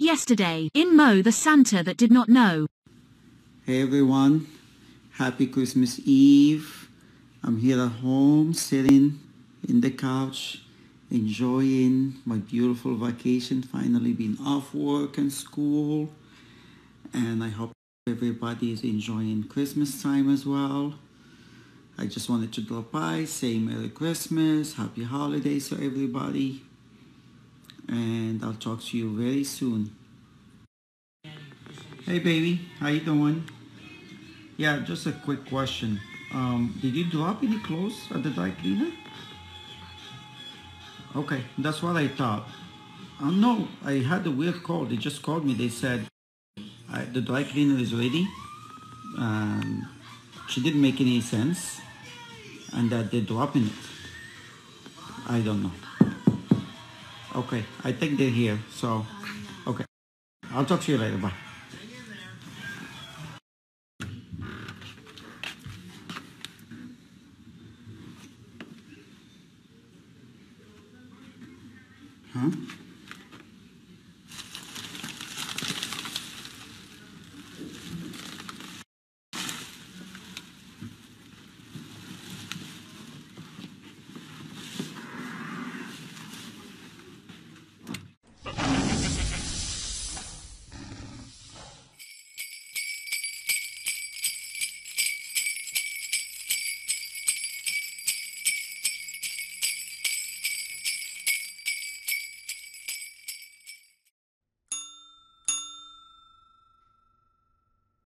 Yesterday, in Mo the Santa that did not know. Hey everyone, happy Christmas Eve. I'm here at home sitting in the couch enjoying my beautiful vacation, finally being off work and school. And I hope everybody is enjoying Christmas time as well. I just wanted to drop by, say Merry Christmas, Happy Holidays to everybody. And I'll talk to you very soon. Hey baby, how you doing? Yeah, just a quick question. Um, did you drop any clothes at the dry cleaner? Okay, that's what I thought. Uh, no, I had a weird call. They just called me. They said the dry cleaner is ready. Um, she didn't make any sense, and that they're dropping it. I don't know. Okay, I think they're here. So, okay, I'll talk to you later. Bye. Huh?